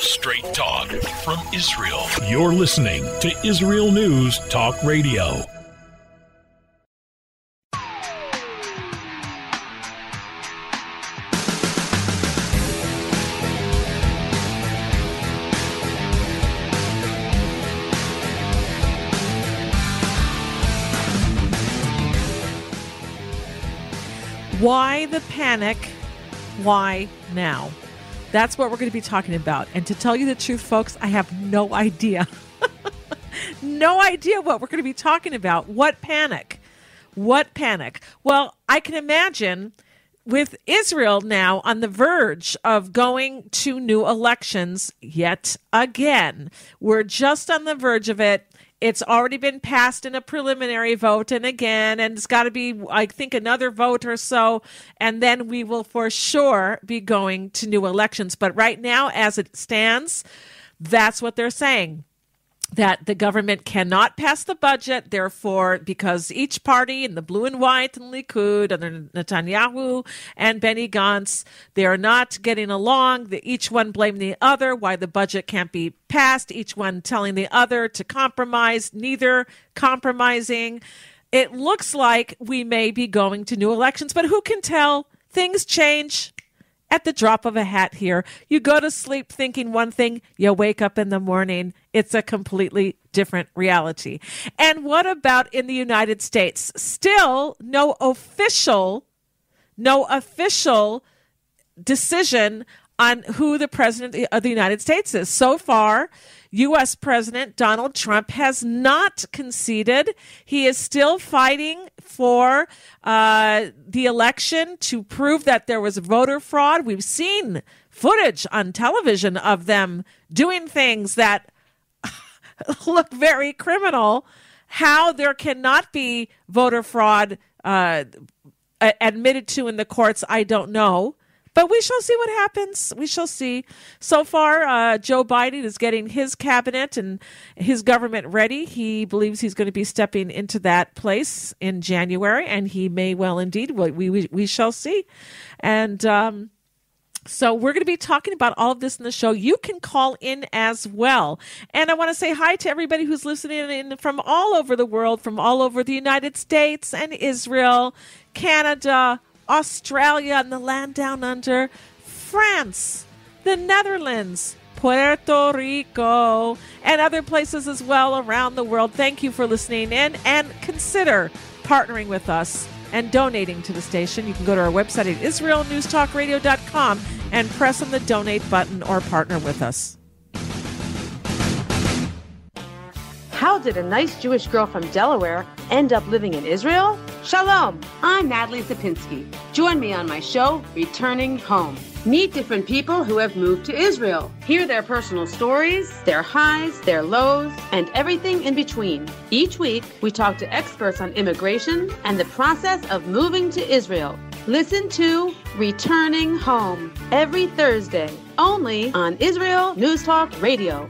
Straight talk from Israel. You're listening to Israel News Talk Radio. Why the panic? Why now? That's what we're going to be talking about. And to tell you the truth, folks, I have no idea. no idea what we're going to be talking about. What panic? What panic? Well, I can imagine with Israel now on the verge of going to new elections yet again. We're just on the verge of it it's already been passed in a preliminary vote and again and it's got to be i think another vote or so and then we will for sure be going to new elections. But right now as it stands that's what they're saying that the government cannot pass the budget, therefore, because each party in the blue and white and Likud under Netanyahu and Benny Gantz, they are not getting along. The, each one blame the other why the budget can't be passed. Each one telling the other to compromise, neither compromising. It looks like we may be going to new elections, but who can tell? Things change at the drop of a hat here. You go to sleep thinking one thing, you wake up in the morning, it's a completely different reality. And what about in the United States? Still no official no official decision on who the president of the United States is. So far, U.S. President Donald Trump has not conceded. He is still fighting for uh, the election to prove that there was voter fraud. We've seen footage on television of them doing things that look very criminal. How there cannot be voter fraud uh, admitted to in the courts, I don't know. But we shall see what happens. We shall see. So far, uh, Joe Biden is getting his cabinet and his government ready. He believes he's going to be stepping into that place in January, and he may well indeed. We we, we shall see. And um, so we're going to be talking about all of this in the show. You can call in as well. And I want to say hi to everybody who's listening in from all over the world, from all over the United States and Israel, Canada, Australia and the land down under, France, the Netherlands, Puerto Rico, and other places as well around the world. Thank you for listening in and consider partnering with us and donating to the station. You can go to our website at israelnewstalkradio.com and press on the donate button or partner with us. How did a nice Jewish girl from Delaware end up living in Israel? Shalom, I'm Natalie Zapinski. Join me on my show, Returning Home. Meet different people who have moved to Israel. Hear their personal stories, their highs, their lows, and everything in between. Each week, we talk to experts on immigration and the process of moving to Israel. Listen to Returning Home every Thursday, only on Israel News Talk Radio.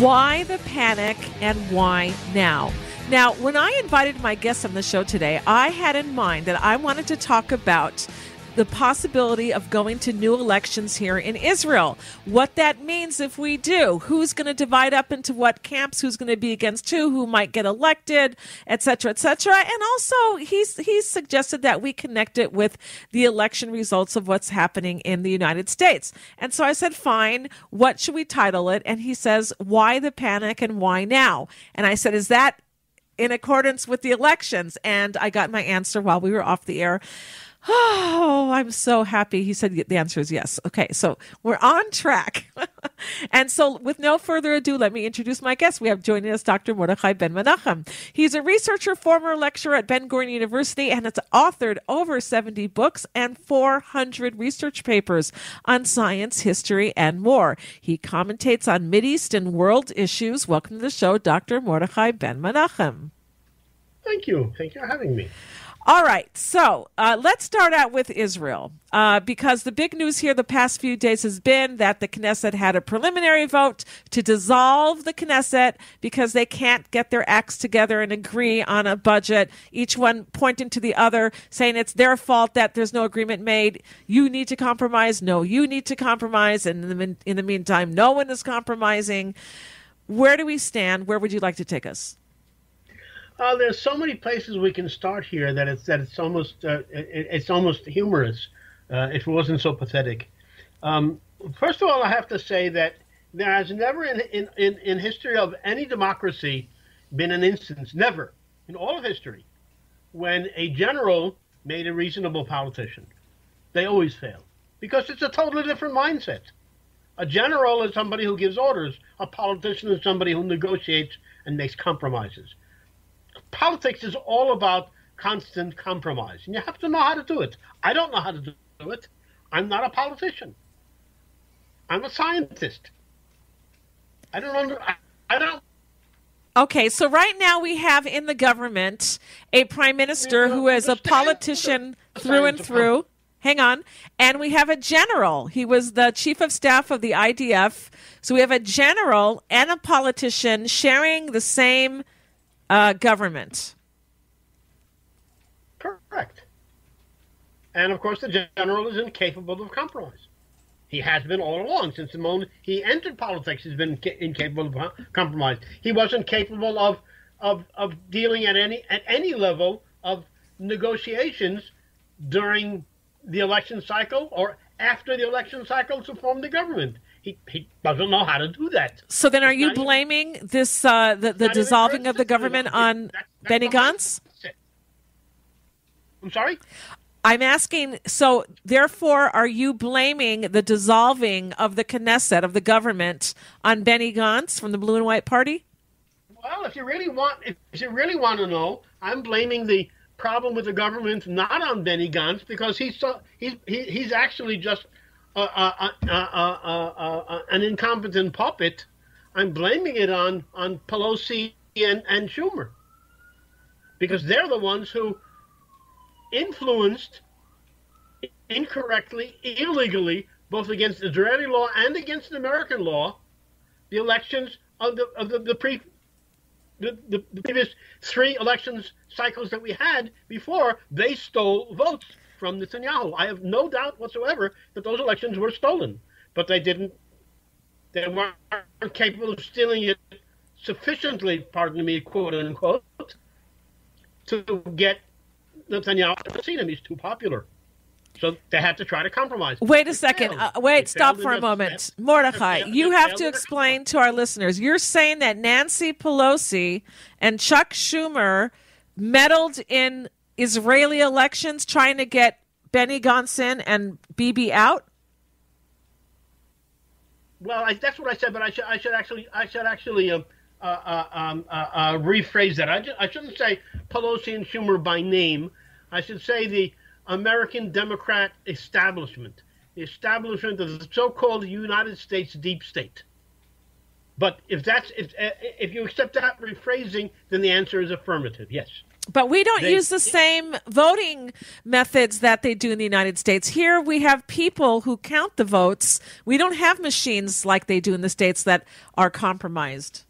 Why the panic and why now? Now, when I invited my guests on the show today, I had in mind that I wanted to talk about the possibility of going to new elections here in Israel. What that means if we do, who's going to divide up into what camps, who's going to be against who, who might get elected, etc., etc. And also, he's he's suggested that we connect it with the election results of what's happening in the United States. And so I said, fine. What should we title it? And he says, why the panic and why now? And I said, is that in accordance with the elections? And I got my answer while we were off the air. Oh, I'm so happy. He said the answer is yes. Okay, so we're on track. and so, with no further ado, let me introduce my guest. We have joining us Dr. Mordechai Ben Menachem. He's a researcher, former lecturer at Ben Gurion University, and has authored over 70 books and 400 research papers on science, history, and more. He commentates on East and world issues. Welcome to the show, Dr. Mordechai Ben Menachem. Thank you. Thank you for having me. All right, so uh, let's start out with Israel uh, because the big news here the past few days has been that the Knesset had a preliminary vote to dissolve the Knesset because they can't get their acts together and agree on a budget. Each one pointing to the other, saying it's their fault that there's no agreement made. You need to compromise. No, you need to compromise. And in the, in the meantime, no one is compromising. Where do we stand? Where would you like to take us? Uh, there's so many places we can start here that it's that it's almost uh, it, it's almost humorous uh, if it wasn't so pathetic. Um, first of all, I have to say that there has never in, in, in, in history of any democracy been an instance, never in all of history, when a general made a reasonable politician. They always fail because it's a totally different mindset. A general is somebody who gives orders. A politician is somebody who negotiates and makes compromises politics is all about constant compromise, and you have to know how to do it. I don't know how to do it. I'm not a politician. I'm a scientist. I don't under, I, I don't. Okay, so right now we have in the government a prime minister who is a politician through and through. Hang on. And we have a general. He was the chief of staff of the IDF. So we have a general and a politician sharing the same uh, government. Correct. And of course, the general is incapable of compromise. He has been all along since the moment he entered politics. He's been incapable of compromise. He wasn't capable of of of dealing at any at any level of negotiations during the election cycle or after the election cycle to form the government he, he doesn't know how to do that. So then, are it's you blaming even, this uh, the the dissolving of the government on that's, that's Benny Gantz? I'm sorry. I'm asking. So therefore, are you blaming the dissolving of the Knesset of the government on Benny Gantz from the Blue and White Party? Well, if you really want, if you really want to know, I'm blaming the problem with the government not on Benny Gantz because he's so, he's he, he's actually just an incompetent puppet, I'm blaming it on on Pelosi and, and Schumer. Because they're the ones who influenced incorrectly, illegally, both against the Israeli law and against American law, the elections of the of the, the pre the, the previous three elections cycles that we had before they stole votes from Netanyahu. I have no doubt whatsoever that those elections were stolen, but they didn't. They weren't capable of stealing it sufficiently, pardon me, quote unquote, to get Netanyahu to see him. He's too popular. So they had to try to compromise. Wait a second. Uh, wait, stop for a moment. Step. Mordechai, you have to explain to our listeners. You're saying that Nancy Pelosi and Chuck Schumer meddled in Israeli elections trying to get Benny Gantz in and Bibi out? Well, I, that's what I said, but I should I should actually I should actually uh, uh, uh um, uh, uh, rephrase that. I, I shouldn't say Pelosi and Schumer by name. I should say the American Democrat establishment, the establishment of the so-called United States deep state. But if that's if if you accept that rephrasing, then the answer is affirmative. Yes. But we don't they, use the same voting methods that they do in the United States. Here we have people who count the votes. We don't have machines like they do in the States that are compromised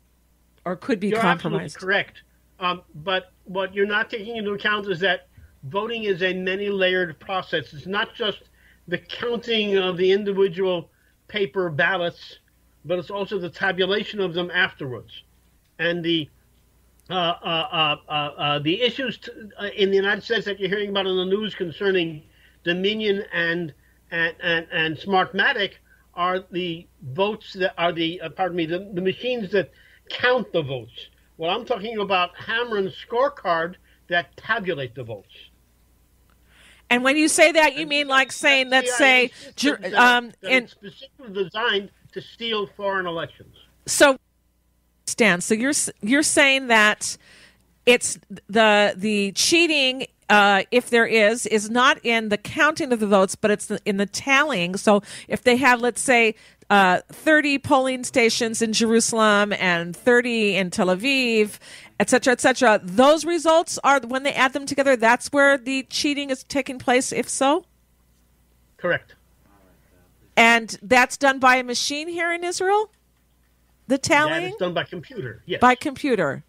or could be you're compromised. correct. Um, but what you're not taking into account is that voting is a many layered process. It's not just the counting of the individual paper ballots, but it's also the tabulation of them afterwards. And the Uh, uh, uh, the issues in the United States that you're hearing about in the news concerning Dominion and and and, and Smartmatic are the votes that are the pardon me the, the machines that count the votes. Well, I'm talking about Hammer scorecard that tabulate the votes. And when you say that, you mean like saying, let's say, um, in specifically designed to steal foreign elections. So So you're you're saying that it's the the cheating uh, if there is, is not in the counting of the votes, but it's in the tallying. So if they have, let's say, uh, 30 polling stations in Jerusalem and 30 in Tel Aviv, et cetera, et cetera. Those results are when they add them together. That's where the cheating is taking place. If so, correct. And that's done by a machine here in Israel. The tallying that is done by computer. Yes, by computer.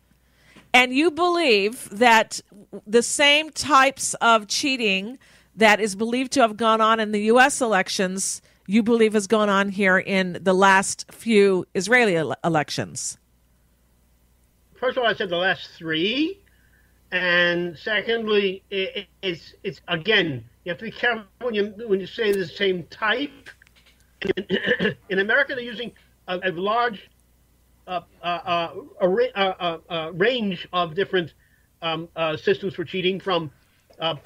And you believe that the same types of cheating that is believed to have gone on in the U.S. elections, you believe has gone on here in the last few Israeli ele- elections? First of all, I said the last three. And secondly, it, it's it's again you have to be careful when you when you say the same type. In, in America, they're using a, a large uh, uh, uh, a, range of different um, systems for cheating, from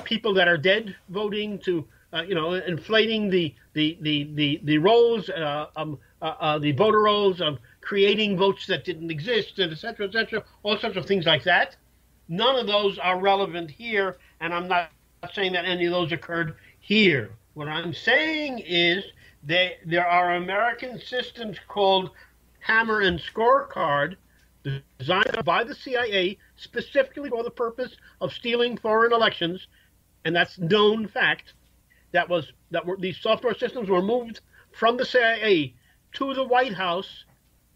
people that are dead voting to you know inflating the the the the, the rolls, um, the voter rolls, of creating votes that didn't exist, and et cetera, et cetera, all sorts of things like that. None of those are relevant here, and I'm not saying that any of those occurred here. What I'm saying is they, there are American systems called hammer and scorecard designed by the CIA specifically for the purpose of stealing foreign elections, and that's known fact. That was that were these software systems were moved from the CIA to the White House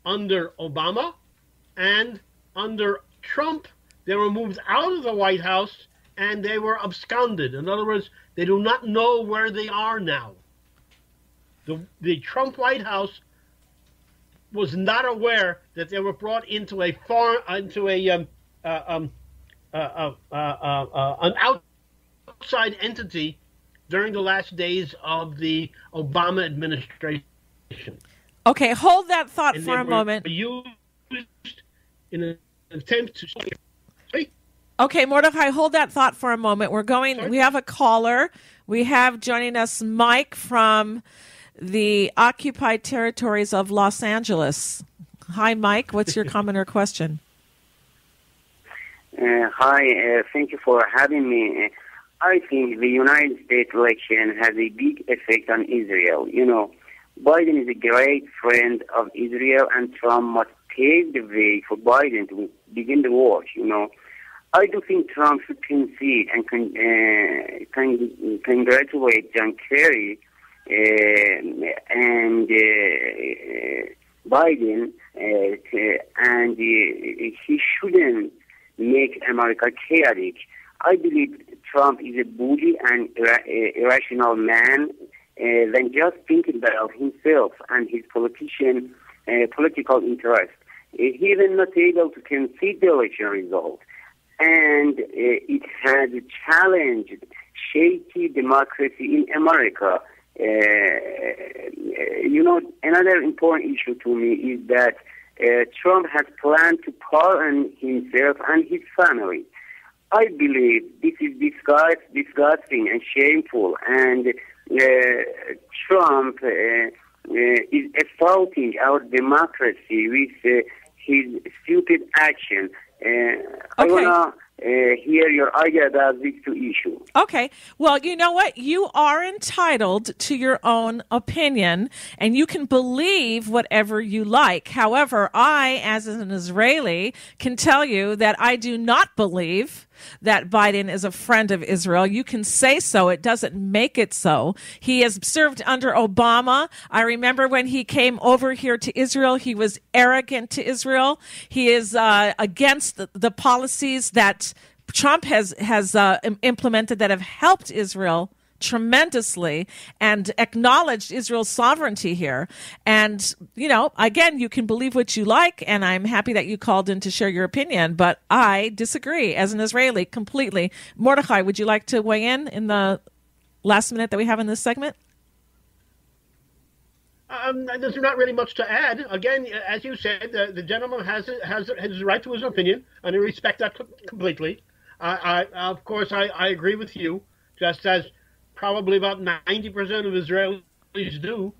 under Obama and under Trump. They were moved out of the White House and they were absconded. In other words, they do not know where they are now. The, the Trump White House was not aware that they were brought into a far into a um, uh, um, uh, uh, uh, uh an outside entity during the last days of the Obama administration. Okay, hold that thought and for a moment. Used in an attempt to. Okay, Mordechai, hold that thought for a moment. We're going. Sorry? We have a caller. We have joining us Mike from the occupied territories of Los Angeles. Hi, Mike. What's your comment or question? Uh, hi, uh, thank you for having me. I think the United States election has a big effect on Israel. You know, Biden is a great friend of Israel, and Trump must pave the way for Biden to begin the war. You know, I do think Trump should concede and con- uh, con- congratulate John Kerry uh, and uh, Biden, uh, and he shouldn't make America chaotic. I believe Trump is a bully and irrational man uh, than just thinking about himself and his politician uh, political interest. Uh, he is not able to concede the election result, and it has challenged shaky democracy in America. Uh, you know, another important issue to me is that uh, Trump has planned to pardon himself and his family. I believe this is disgust, disgusting and shameful, and uh, Trump uh, uh, is assaulting our democracy with his stupid action. Okay. I want to uh, hear your idea these two issues. Okay. Well, you know what? You are entitled to your own opinion and you can believe whatever you like. However, I, as an Israeli, can tell you that I do not believe that Biden is a friend of Israel. You can say so. It doesn't make it so. He has served under Obama. I remember when he came over here to Israel, he was arrogant to Israel. He is uh, against the, policies that Trump has has uh, implemented that have helped Israel tremendously and acknowledged Israel's sovereignty here. And, you know, again, you can believe what you like, and I'm happy that you called in to share your opinion, but I disagree as an Israeli completely. Mordechai, would you like to weigh in in the last minute that we have in this segment? Um, there's not really much to add. Again, as you said, the, the gentleman has has a right to his opinion, and I respect that completely. I, I of course, I, I agree with you. Just as probably about 90% of Israelis do.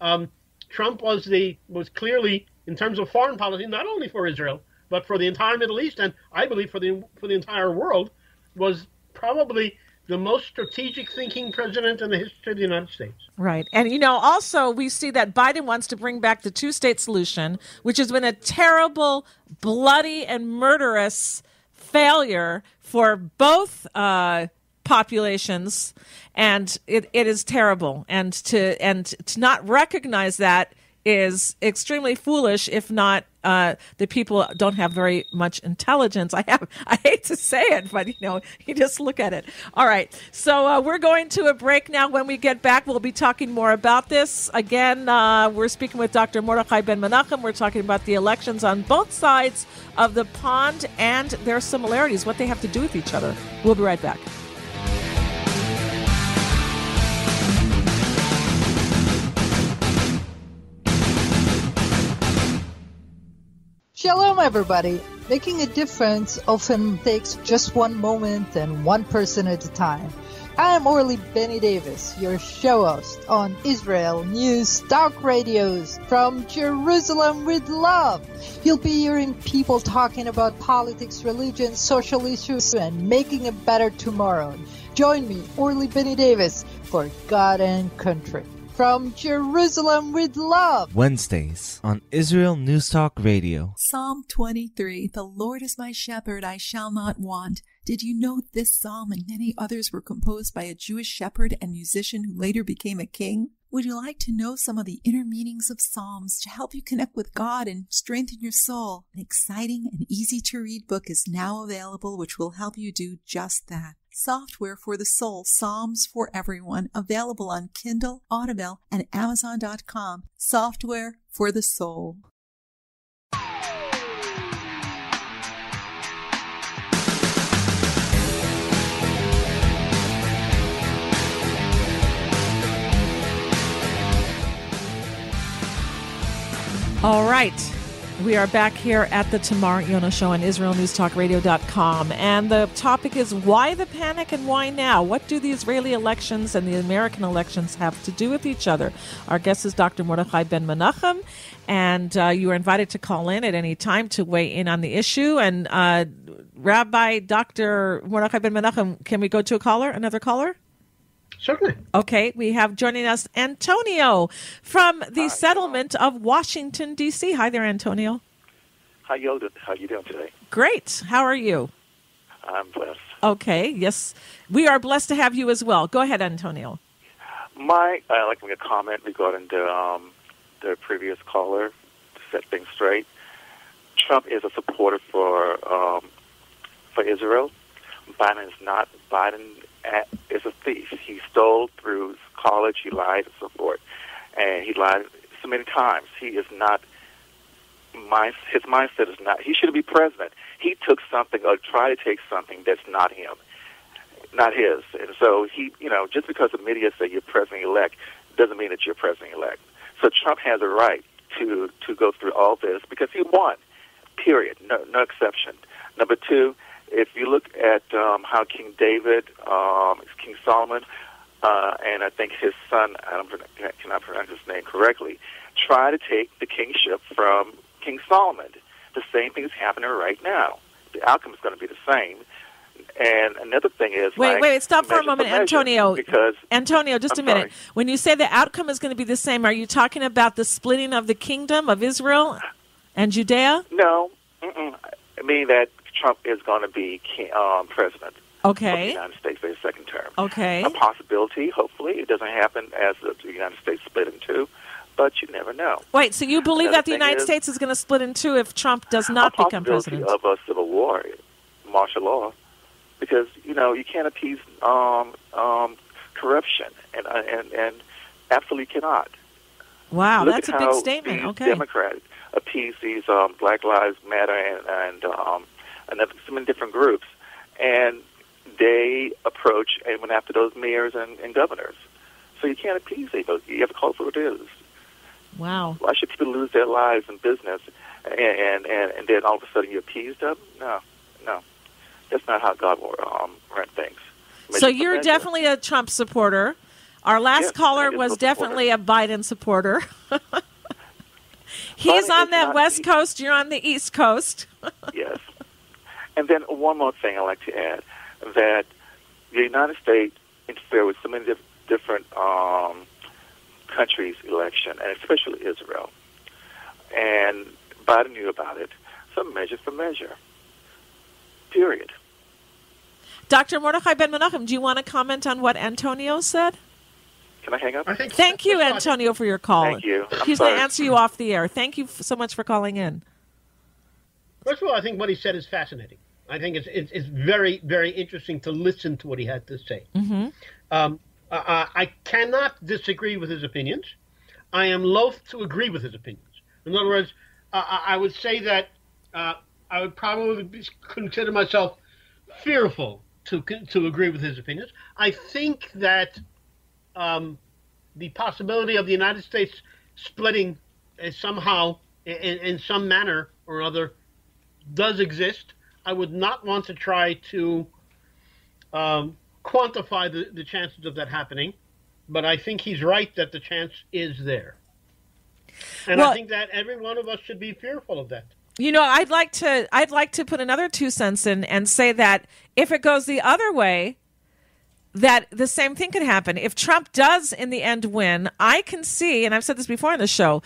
Um, Trump was the was clearly in terms of foreign policy not only for Israel but for the entire Middle East and I believe for the for the entire world was probably the most strategic thinking president in the history of the United States. Right. And, you know, also we see that Biden wants to bring back the two state solution, which has been a terrible, bloody, and murderous failure for both uh, populations. And it, it is terrible. And to, and to not recognize that is extremely foolish if not uh, the people don't have very much intelligence. I have I hate to say it, but you know you just look at it. All right, so uh, we're going to a break now. When we get back, we'll be talking more about this. Again, uh, we're speaking with Dr. Mordechai Ben Menachem. We're talking about the elections on both sides of the pond and their similarities, what they have to do with each other. We'll be right back. Shalom, everybody. Making a difference often takes just one moment and one person at a time. I am Orly Benny Davis, your show host on Israel News Talk Radios from Jerusalem with Love. You'll be hearing people talking about politics, religion, social issues, and making a better tomorrow. Join me, Orly Benny Davis, for God and Country from Jerusalem with love. Wednesdays on Israel News Talk Radio. Psalm 23 The Lord is my shepherd, I shall not want. Did you know this psalm and many others were composed by a Jewish shepherd and musician who later became a king? Would you like to know some of the inner meanings of Psalms to help you connect with God and strengthen your soul? An exciting and easy to read book is now available, which will help you do just that. Software for the Soul, Psalms for Everyone, available on Kindle, Audible, and Amazon.com. Software for the Soul. All right. We are back here at the Tamar Yonah Show on IsraelNewsTalkRadio.com. And the topic is why the panic and why now? What do the Israeli elections and the American elections have to do with each other? Our guest is Dr. Mordechai Ben Menachem. And uh, you are invited to call in at any time to weigh in on the issue. And uh, Rabbi Dr. Mordechai Ben Menachem, can we go to a caller, another caller? Certainly. Okay, we have joining us Antonio from the Hi. settlement of Washington D.C. Hi there, Antonio. How you How you doing today? Great. How are you? I'm blessed. Okay. Yes, we are blessed to have you as well. Go ahead, Antonio. My, I like to make a comment regarding the um, the previous caller to set things straight. Trump is a supporter for um, for Israel. Biden is not. Biden is a thief. He stole through college. He lied and so forth, and he lied so many times. He is not. My, his mindset is not. He shouldn't be president. He took something or tried to take something that's not him, not his. And so he, you know, just because the media say you're president elect doesn't mean that you're president elect. So Trump has a right to to go through all this because he won. Period. No, no exception. Number two, if you look at um, how King David, um, King Solomon, uh, and I think his son, I don't, cannot pronounce his name correctly, try to take the kingship from King Solomon. The same thing is happening right now. The outcome is going to be the same. And another thing is, wait, like, wait, stop for a moment, Antonio. Because Antonio, just I'm a minute. Sorry. When you say the outcome is going to be the same, are you talking about the splitting of the kingdom of Israel and Judea? No, Mm-mm. I mean that Trump is going to be um, president okay. of the United States for his second term. Okay. A possibility. Hopefully, it doesn't happen as the United States split in two, but you never know. Wait, so you believe Another that the United is- States is going to split in two if Trump does not become possibility president? of a civil war, martial law, because you know you can't appease um, um, corruption, and uh, and and absolutely cannot. wow, Look that's a big statement. Okay. Democrats appease these um, Black Lives Matter and and um, and other- so many different groups, and they approach and went after those mayors and, and governors. So you can't appease those. You have to call it what it is. Wow. Why should people lose their lives in business, and and and, and then all of a sudden you appease them? No, no, that's not how God will um, run things. So you're definitely a Trump supporter. Our last Yes, caller am a was definitely a Biden supporter. He's on that West Coast. You're on the East Coast. yes. And then one more thing I'd like to add that the United States interfered with so many diff- different um, countries' election, and especially Israel. And Biden knew about it, so measure for measure. Period. Dr. Mordechai Ben Menachem, do you want to comment on what Antonio said? Can I hang up? I think Thank you, first of all, I Antonio, for your call. Thank you. I'm He's going to answer you off the air. Thank you so much for calling in. First of all, I think what he said is fascinating. I think it's it's, it's very very interesting to listen to what he had to say. Mm-hmm. Um, I, I cannot disagree with his opinions. I am loath to agree with his opinions. In other words, I I would say that uh, I would probably consider myself fearful to to agree with his opinions. I think that um, the possibility of the United States splitting uh, somehow in, in some manner or other does exist. I would not want to try to um, quantify the, the chances of that happening, but I think he's right that the chance is there. And Well- I think that every one of us should be fearful of that. You know, I'd like to I'd like to put another two cents in and say that if it goes the other way, that the same thing could happen. If Trump does in the end win, I can see, and I've said this before in the show,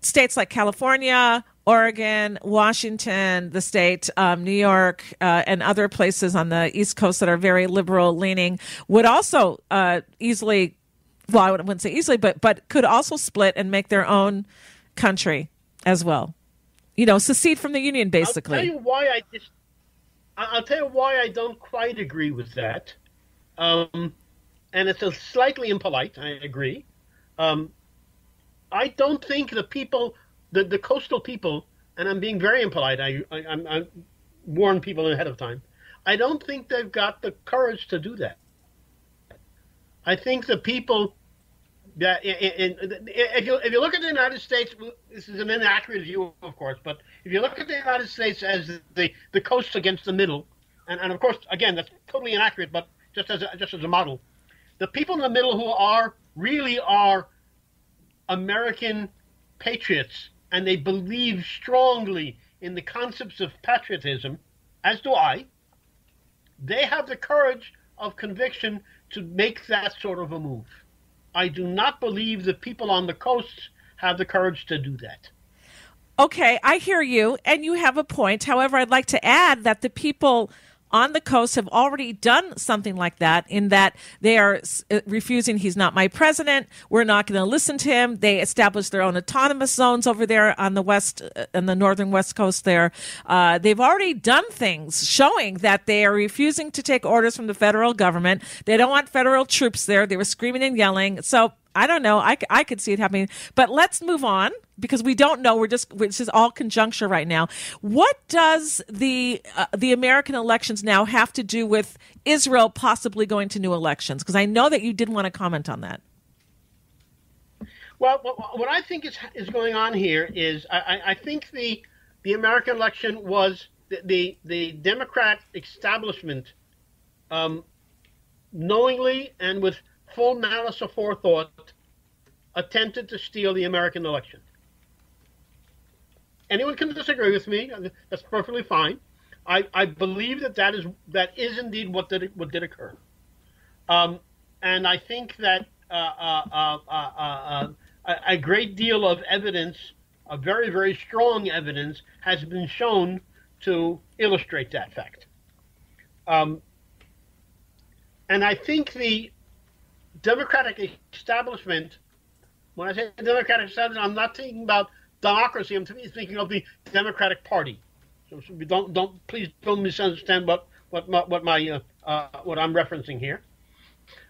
states like California, Oregon, Washington, the state, um, New York, uh, and other places on the East Coast that are very liberal leaning would also uh, easily, well, I wouldn't say easily, but but could also split and make their own country as well. You know, secede from the union, basically. I'll tell you why I just. I'll tell you why I don't quite agree with that. Um, and it's a slightly impolite. I agree. Um, I don't think the people, the, the coastal people, and I'm being very impolite. I, I I'm, I warn people ahead of time. I don't think they've got the courage to do that. I think the people that if you if you look at the United States, this is an inaccurate view, of course, but if you look at the United States as the the coast against the middle, and, and of course, again, that's totally inaccurate, but just as a, just as a model, the people in the middle who are really are American patriots, and they believe strongly in the concepts of patriotism, as do I. They have the courage of conviction to make that sort of a move. I do not believe the people on the coasts have the courage to do that. Okay, I hear you, and you have a point. However, I'd like to add that the people on the coast have already done something like that in that they are uh, refusing he's not my president. We're not going to listen to him. They established their own autonomous zones over there on the west uh, on the northern west coast there. Uh, they've already done things showing that they are refusing to take orders from the federal government. They don't want federal troops there. They were screaming and yelling. So I don't know. I, I could see it happening. But let's move on because we don't know. We're just this is all conjuncture right now. What does the uh, the American elections now have to do with Israel possibly going to new elections? Because I know that you didn't want to comment on that. Well, what, I think is is going on here is I, I- I think the the American election was the the, the Democrat establishment, um, knowingly and with full malice aforethought, attempted to steal the American election. Anyone can disagree with me. That's perfectly fine. I, I believe that that is that is indeed what did what did occur. Um, and I think that uh, uh, uh, uh, uh, a, a great deal of evidence, a very very strong evidence, has been shown to illustrate that fact. Um, and I think the Democratic establishment, when I say Democratic establishment, I'm not thinking about democracy. I'm thinking of the Democratic Party. So, so don't don't please don't misunderstand what what my, what my uh, uh, what I'm referencing here.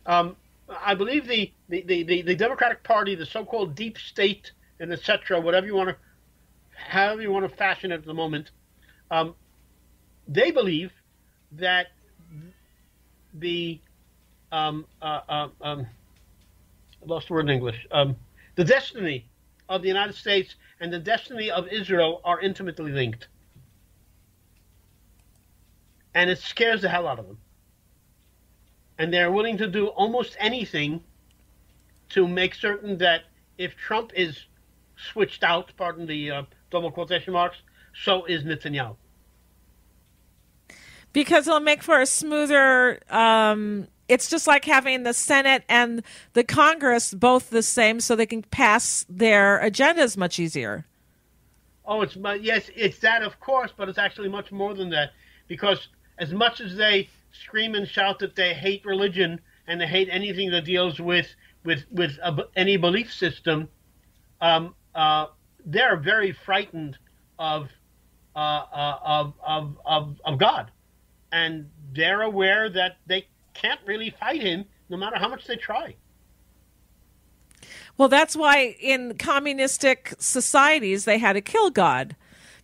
Um, I believe the, the, the, the, Democratic Party, the so-called deep state, and etc., whatever you want to, however you want to fashion it at the moment, um, they believe that the um, uh, uh, um, I lost the word in English. The destiny of the United States and the destiny of Israel are intimately linked. And it scares the hell out of them. And they're willing to do almost anything to make certain that if Trump is switched out, pardon the uh, double quotation marks, so is Netanyahu. because it'll make for a smoother. Um, it's just like having the Senate and the Congress both the same, so they can pass their agendas much easier. Oh, it's yes, it's that of course, but it's actually much more than that because as much as they scream and shout that they hate religion and they hate anything that deals with with with a, any belief system, um, uh, they're very frightened of, uh, uh, of of of of God, and they're aware that they can't really fight him no matter how much they try. Well, that's why in communistic societies they had to kill God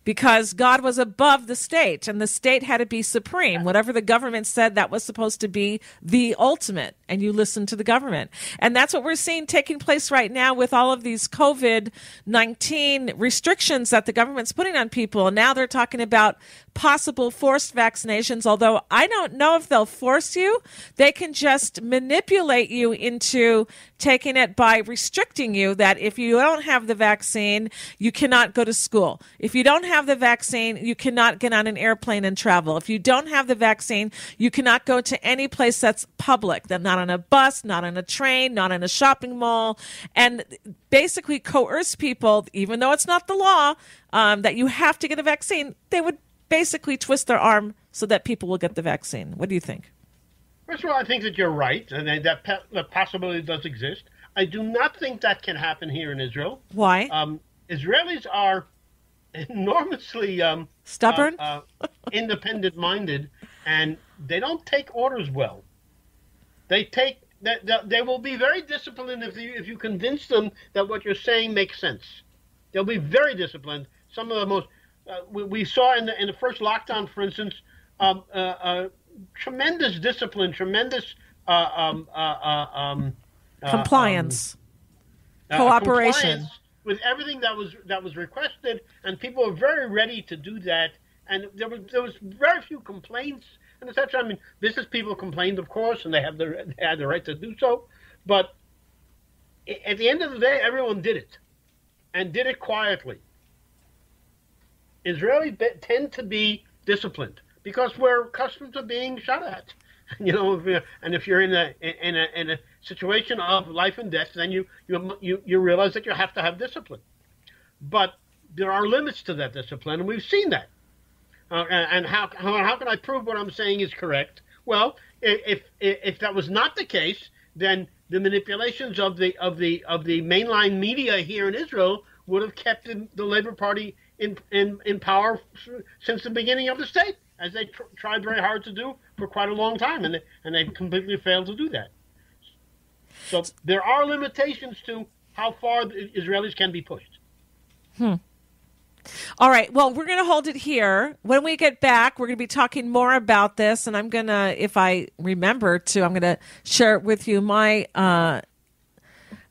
because God was above the state and the state had to be supreme. Whatever the government said, that was supposed to be the ultimate, and you listen to the government. And that's what we're seeing taking place right now with all of these COVID 19 restrictions that the government's putting on people. And now they're talking about possible forced vaccinations, although I don't know if they'll force you. They can just manipulate you into taking it by restricting you that if you don't have the vaccine, you cannot go to school. If you don't have the vaccine, you cannot get on an airplane and travel. If you don't have the vaccine, you cannot go to any place that's public, that not on a bus, not on a train, not in a shopping mall, and basically coerce people, even though it's not the law, um, that you have to get a vaccine. They would basically twist their arm so that people will get the vaccine. What do you think? First of all, I think that you're right, and that the possibility does exist. I do not think that can happen here in Israel. Why? Um, Israelis are enormously um, stubborn, uh, uh, independent-minded, and they don't take orders well. They take that they, they, will be very disciplined if you if you convince them that what you're saying makes sense. They'll be very disciplined. Some of the most uh, we, we, saw in the in the first lockdown, for instance, um, uh, uh, tremendous discipline, tremendous uh, um, uh, uh, um, compliance, cooperation compliance with everything that was that was requested, and people were very ready to do that. And there was there was very few complaints and etc. I mean, business people complained, of course, and they have the they had the right to do so. But at the end of the day, everyone did it, and did it quietly. Israelis tend to be disciplined because we're accustomed to being shot at. You know, and if you're in a in a in a situation of life and death, then you you you, you realize that you have to have discipline. But there are limits to that discipline, and we've seen that. Uh, and how, how how can I prove what I'm saying is correct? Well, if, if that was not the case, then the manipulations of the of the of the mainline media here in Israel would have kept the, the Labor Party in, in, in power since the beginning of the state, as they tr- tried very hard to do for quite a long time, and they, and they completely failed to do that. So there are limitations to how far the Israelis can be pushed. Hmm. All right. Well, we're going to hold it here. When we get back, we're going to be talking more about this, and I'm going to, if I remember to, I'm going to share with you my uh,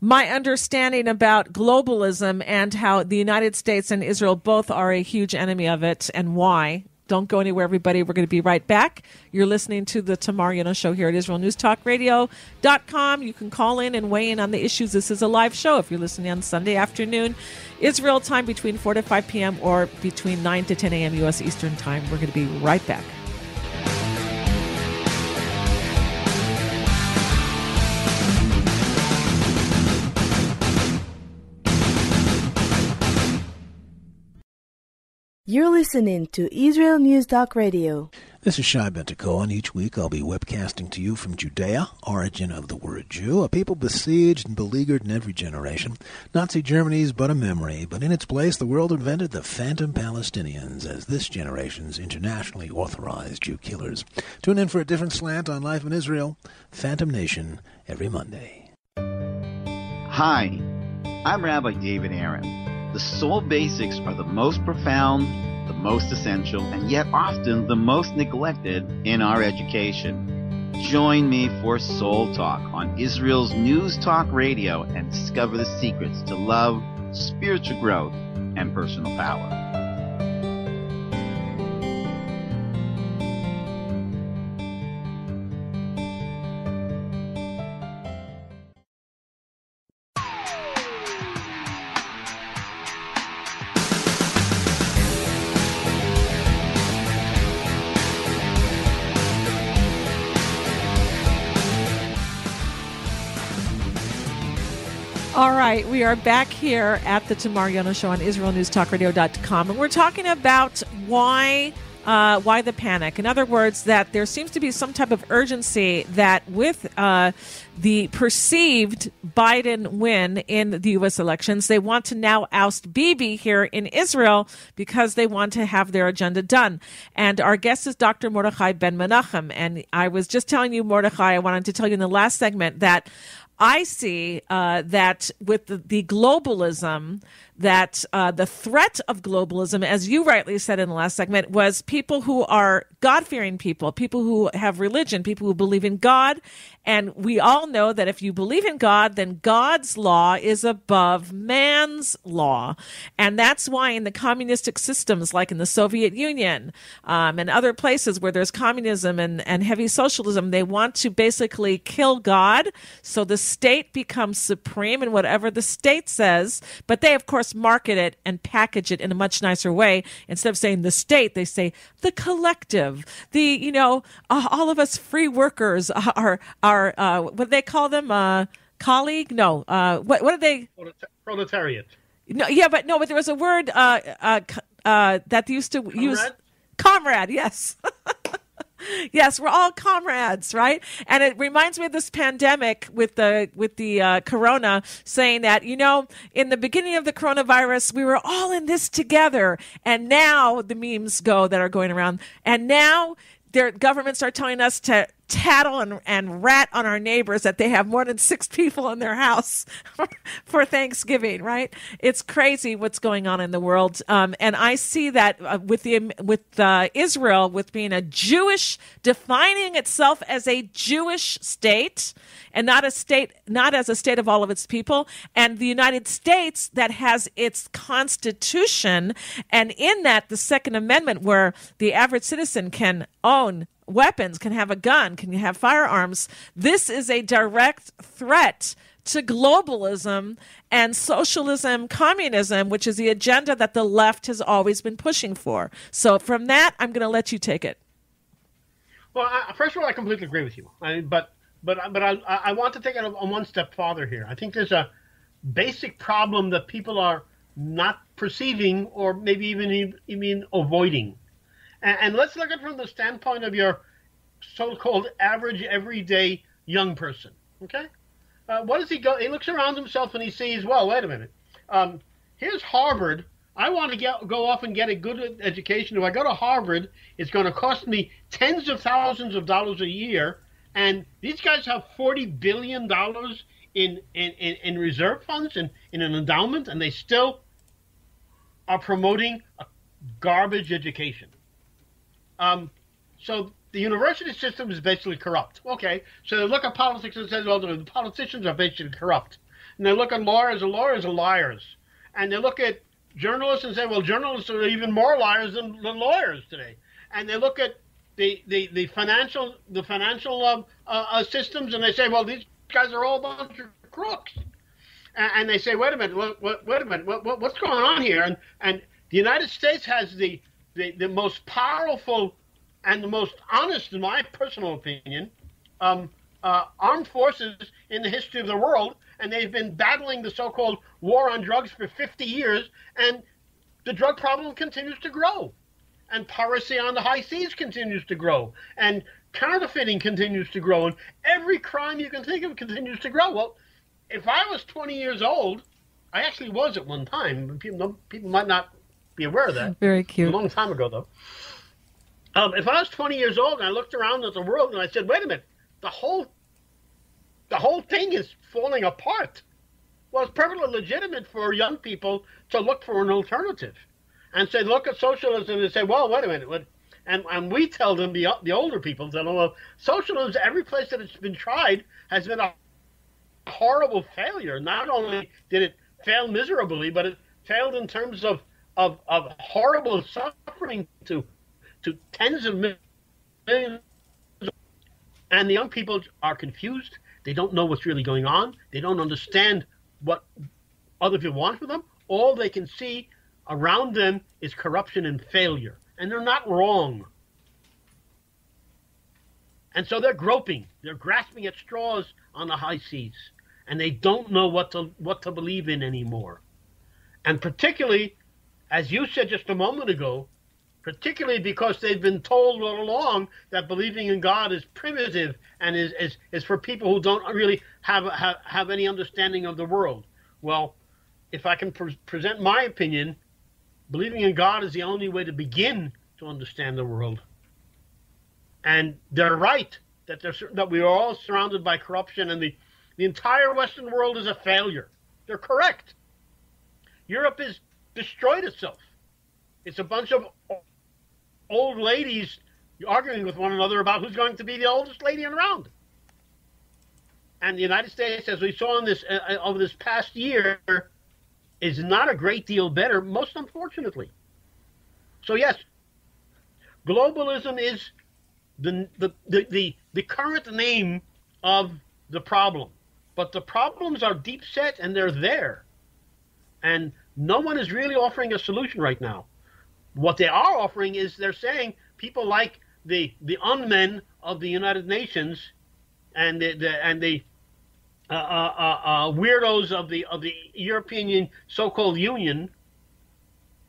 my understanding about globalism and how the United States and Israel both are a huge enemy of it and why. Don't go anywhere, everybody. We're going to be right back. You're listening to the Tamar Yonah Show here at IsraelNewsTalkRadio.com. You can call in and weigh in on the issues. This is a live show if you're listening on Sunday afternoon, Israel time between 4 to 5 p.m. or between 9 to 10 a.m. U.S. Eastern Time. We're going to be right back. You're listening to Israel News Talk Radio. This is Shai Ben-Tekoa, each week I'll be webcasting to you from Judea, origin of the word Jew, a people besieged and beleaguered in every generation. Nazi Germany is but a memory, but in its place the world invented the phantom Palestinians as this generation's internationally authorized Jew killers. Tune in for a different slant on life in Israel, Phantom Nation, every Monday. Hi, I'm Rabbi David Aaron. The soul basics are the most profound, the most essential, and yet often the most neglected in our education. Join me for Soul Talk on Israel's News Talk Radio and discover the secrets to love, spiritual growth, and personal power. Right, we are back here at the Tamar Yonah Show on IsraelNewsTalkRadio.com, and we're talking about why uh, why the panic. In other words, that there seems to be some type of urgency that with uh, the perceived Biden win in the U.S. elections, they want to now oust Bibi here in Israel because they want to have their agenda done. And our guest is Dr. Mordechai Ben Menachem. And I was just telling you, Mordechai, I wanted to tell you in the last segment that I see uh, that with the, the globalism, that uh, the threat of globalism, as you rightly said in the last segment, was people who are God fearing people, people who have religion, people who believe in God. And we all know that if you believe in God, then God's law is above man's law. And that's why in the communistic systems, like in the Soviet Union um, and other places where there's communism and, and heavy socialism, they want to basically kill God. So the state becomes supreme in whatever the state says. But they, of course, market it and package it in a much nicer way. Instead of saying the state, they say the collective, the, you know, uh, all of us free workers are, are, uh, what do they call them? Uh, colleague? No. Uh, what, what are they? Proletariat. No, yeah, but no, but there was a word, uh, uh, uh, that they used to Comrade? use. Comrade, yes. yes, we're all comrades, right? And it reminds me of this pandemic with the with the uh, corona, saying that you know, in the beginning of the coronavirus, we were all in this together, and now the memes go that are going around, and now their governments are telling us to tattle and, and rat on our neighbors that they have more than six people in their house for Thanksgiving, right? It's crazy what's going on in the world. Um, and I see that uh, with the, with uh, Israel, with being a Jewish, defining itself as a Jewish state and not a state, not as a state of all of its people. And the United States that has its constitution. And in that, the Second Amendment, where the average citizen can own weapons, can have a gun, can you have firearms. This is a direct threat to globalism and socialism, communism, which is the agenda that the left has always been pushing for. So, from that, I'm going to let you take it. Well, I, first of all, I completely agree with you. I, but but but I I want to take it on one step farther here. I think there's a basic problem that people are not perceiving or maybe even even avoiding. And, and let's look at it from the standpoint of your so-called average, everyday young person. Okay, uh, what does he go? He looks around himself and he sees, well, wait a minute. Um, here's Harvard. I want to get, go off and get a good education. If I go to Harvard, it's going to cost me tens of thousands of dollars a year. And these guys have forty billion dollars in, in, in, in reserve funds and in an endowment, and they still are promoting a garbage education. Um, so the university system is basically corrupt. Okay, so they look at politics and say, well, the politicians are basically corrupt. And they look at lawyers, and lawyers are liars. And they look at journalists and say, well, journalists are even more liars than, than lawyers today. And they look at the, the, the financial the financial uh, uh, systems and they say, well, these guys are all a bunch of crooks. And, and they say, wait a minute, what, what, wait a minute, what, what, what's going on here? And, and the United States has the, the, the most powerful and the most honest, in my personal opinion, um, uh, armed forces in the history of the world, and they've been battling the so-called war on drugs for 50 years, and the drug problem continues to grow, and piracy on the high seas continues to grow, and counterfeiting continues to grow, and every crime you can think of continues to grow. Well, if I was 20 years old, I actually was at one time. People, people might not be aware of that. Very cute. A long time ago, though. Um, if I was 20 years old and I looked around at the world and I said, wait a minute, the whole the whole thing is falling apart. Well, it's perfectly legitimate for young people to look for an alternative and say, look at socialism and say, well, wait a minute. What? And, and we tell them, the, the older people, that, well, socialism, every place that it's been tried has been a horrible failure. Not only did it fail miserably, but it failed in terms of, of, of horrible suffering to to tens of millions. And the young people are confused. They don't know what's really going on. They don't understand what other people want for them. All they can see around them is corruption and failure. And they're not wrong. And so they're groping, they're grasping at straws on the high seas. and they don't know what to what to believe in anymore. And particularly, as you said just a moment ago, particularly because they've been told all along that believing in God is primitive and is, is, is for people who don't really have, have, have any understanding of the world. Well, if I can pre- present my opinion, believing in God is the only way to begin to understand the world. And they're right that, they're, that we are all surrounded by corruption and the, the entire Western world is a failure. They're correct. Europe has destroyed itself. It's a bunch of old ladies arguing with one another about who's going to be the oldest lady around. And the United States, as we saw in this uh, uh, over this past year, is not a great deal better, most unfortunately. So yes, globalism is the the, the, the, the current name of the problem. But the problems are deep set and they're there. And no one is really offering a solution right now. What they are offering is they're saying people like the the unmen of the United Nations and the, the and the uh, uh, uh, uh weirdos of the of the European so-called Union.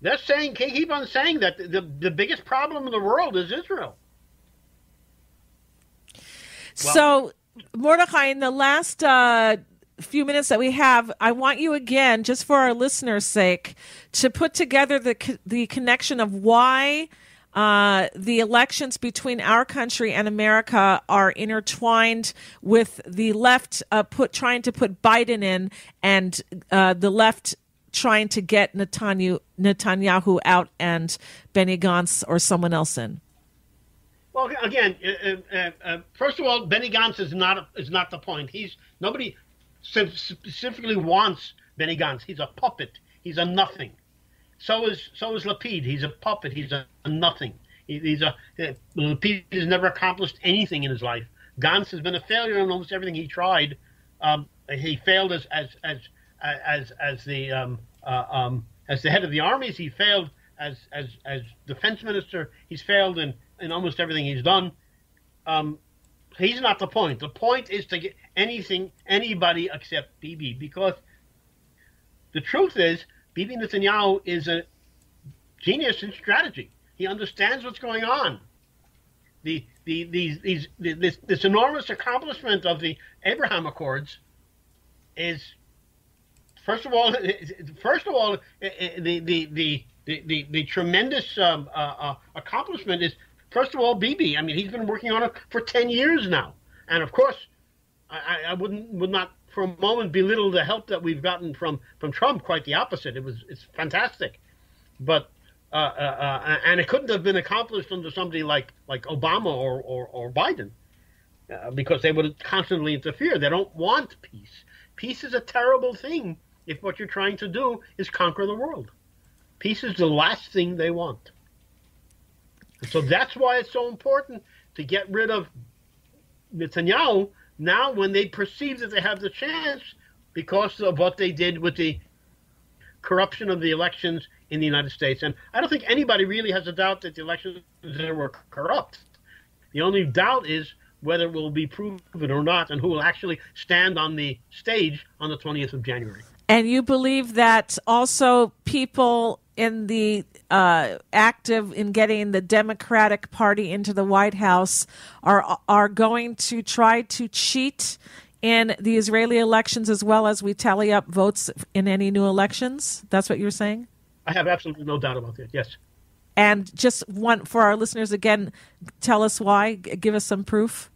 They're saying keep on saying that the the biggest problem in the world is Israel. Well, so, Mordechai, in the last uh, few minutes that we have, I want you again, just for our listeners' sake, to put together the the connection of why uh, the elections between our country and America are intertwined with the left uh, put trying to put Biden in and uh, the left trying to get Netanyahu, Netanyahu out and Benny Gantz or someone else in. Well, again, uh, uh, uh, first of all, Benny Gantz is not is not the point. He's nobody specifically wants Benny Gantz. He's a puppet. He's a nothing. So is so is Lapid. He's a puppet. He's a, a nothing. He, he's a uh, Lapid has never accomplished anything in his life. Gantz has been a failure in almost everything he tried. Um, he failed as as as as as the um, uh, um, as the head of the armies. He failed as as as defense minister. He's failed in in almost everything he's done. Um, he's not the point. The point is to get anything, anybody except Bibi, because the truth is, Bibi Netanyahu is a genius in strategy. He understands what's going on. The, the, these, these, this, this enormous accomplishment of the Abraham Accords is, first of all, first of all, the, the, the, the, the, the tremendous um, uh, uh, accomplishment is First of all, Bibi. I mean, he's been working on it for ten years now, and of course, I, I wouldn't would not for a moment belittle the help that we've gotten from from Trump. Quite the opposite. It was it's fantastic, but uh, uh, uh, and it couldn't have been accomplished under somebody like like Obama or or, or Biden, uh, because they would constantly interfere. They don't want peace. Peace is a terrible thing if what you're trying to do is conquer the world. Peace is the last thing they want. So that's why it's so important to get rid of Netanyahu now when they perceive that they have the chance because of what they did with the corruption of the elections in the United States. And I don't think anybody really has a doubt that the elections there were corrupt. The only doubt is whether it will be proven or not and who will actually stand on the stage on the 20th of January. And you believe that also people in the uh, active in getting the Democratic Party into the White House are are going to try to cheat in the Israeli elections as well as we tally up votes in any new elections. That's what you're saying. I have absolutely no doubt about that. Yes. And just one for our listeners again, tell us why. Give us some proof.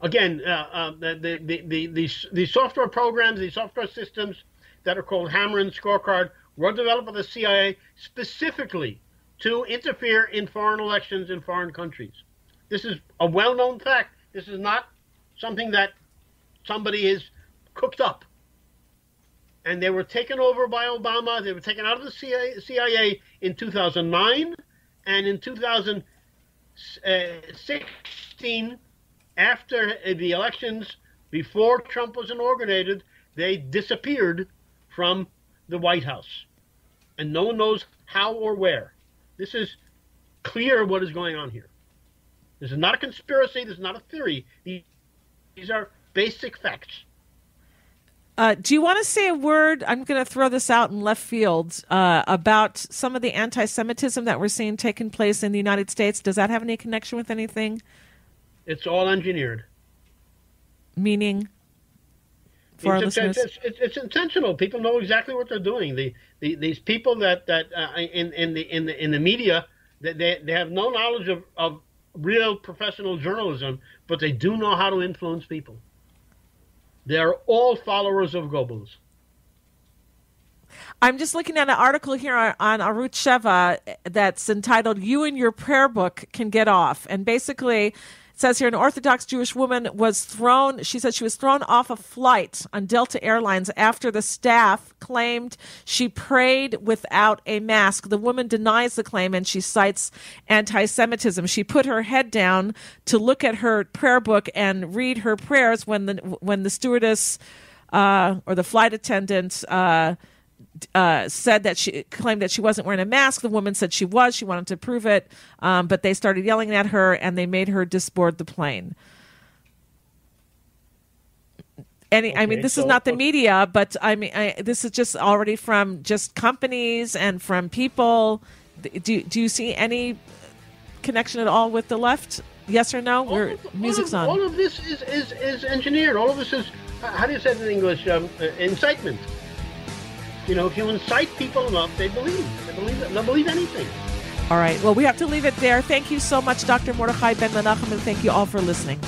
Again, uh, uh, the, the, the, the, the software programs, the software systems that are called Hammer and Scorecard were developed by the CIA specifically to interfere in foreign elections in foreign countries. This is a well known fact. This is not something that somebody has cooked up. And they were taken over by Obama. They were taken out of the CIA, in 2009 and in 2016, after the elections, before Trump was inaugurated, they disappeared from the White House and no one knows how or where. This is clear what is going on here. This is not a conspiracy. This is not a theory. These are basic facts. Uh, do you want to say a word? I'm going to throw this out in left field uh, about some of the anti Semitism that we're seeing taking place in the United States. Does that have any connection with anything? It's all engineered. Meaning? For it's, it's, it's, it's, intentional. People know exactly what they're doing. The, the these people that that uh, in in the in the in the media they they have no knowledge of, of real professional journalism, but they do know how to influence people. They are all followers of Goebbels. I'm just looking at an article here on, on Arutz Sheva that's entitled "You and Your Prayer Book Can Get Off," and basically says here an Orthodox Jewish woman was thrown, she said she was thrown off a flight on Delta Airlines after the staff claimed she prayed without a mask. The woman denies the claim and she cites anti Semitism. She put her head down to look at her prayer book and read her prayers when the, when the stewardess uh, or the flight attendant. Uh, uh, said that she claimed that she wasn't wearing a mask. The woman said she was. She wanted to prove it, um, but they started yelling at her and they made her disboard the plane. Any, okay, I mean, this so, is not the media, but I mean, I, this is just already from just companies and from people. Do do you see any connection at all with the left? Yes or no? Where music's all of, on. All of this is, is, is engineered. All of this is how do you say it in English? Um, uh, incitement. You know, if you incite people enough, they believe. They believe. They'll believe anything. All right. Well, we have to leave it there. Thank you so much, Dr. Mordechai Ben Menachem, and thank you all for listening.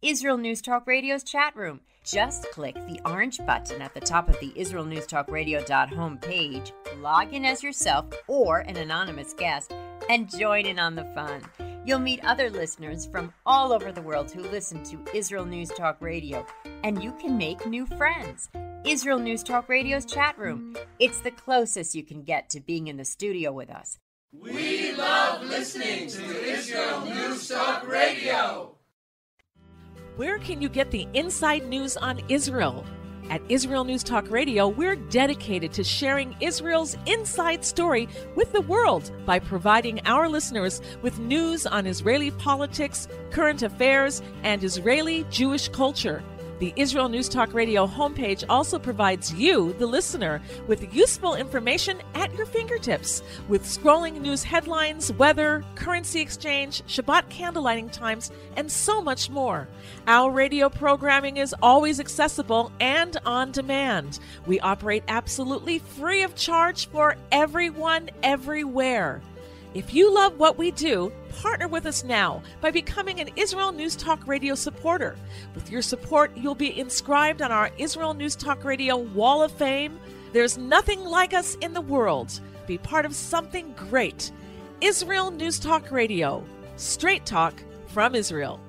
Israel News Talk Radio's chat room. Just click the orange button at the top of the IsraelNewsTalkRadio.home page, log in as yourself or an anonymous guest, and join in on the fun. You'll meet other listeners from all over the world who listen to Israel News Talk Radio, and you can make new friends. Israel News Talk Radio's chat room. It's the closest you can get to being in the studio with us. We love listening to Israel News Talk Radio. Where can you get the inside news on Israel? At Israel News Talk Radio, we're dedicated to sharing Israel's inside story with the world by providing our listeners with news on Israeli politics, current affairs, and Israeli Jewish culture. The Israel News Talk Radio homepage also provides you, the listener, with useful information at your fingertips with scrolling news headlines, weather, currency exchange, Shabbat candlelighting times, and so much more. Our radio programming is always accessible and on demand. We operate absolutely free of charge for everyone, everywhere. If you love what we do, partner with us now by becoming an Israel News Talk Radio supporter. With your support, you'll be inscribed on our Israel News Talk Radio Wall of Fame. There's nothing like us in the world. Be part of something great. Israel News Talk Radio. Straight talk from Israel.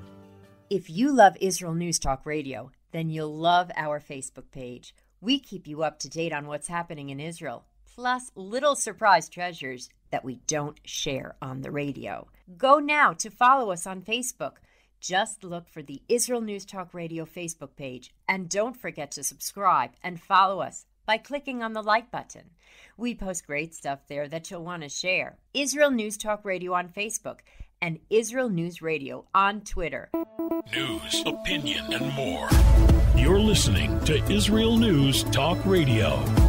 If you love Israel News Talk Radio, then you'll love our Facebook page. We keep you up to date on what's happening in Israel, plus little surprise treasures that we don't share on the radio. Go now to follow us on Facebook. Just look for the Israel News Talk Radio Facebook page and don't forget to subscribe and follow us by clicking on the like button. We post great stuff there that you'll want to share. Israel News Talk Radio on Facebook and Israel News Radio on Twitter. News, opinion, and more. You're listening to Israel News Talk Radio.